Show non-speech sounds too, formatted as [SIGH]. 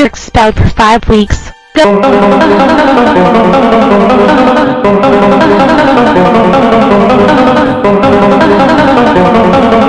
You're expelled for five weeks. Go. [LAUGHS]